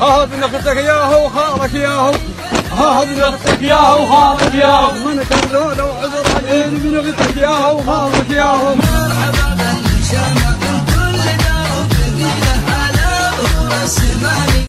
هذا نخلتك ياهو خارك ياهو هذا نخلتك ياهو خارك ياهو من كرلو لو عذر عليهم نخلتك ياهو خارك ياهو مرحبا بالشمال كل دار وتقيله على ورس مالي